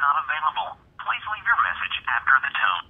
not available. Please leave your message after the tone.